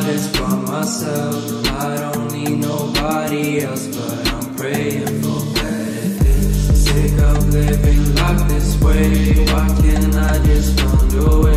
honest by myself. I don't need nobody else, but I'm praying for better days. Sick of living life this way. Why can't I just find a way?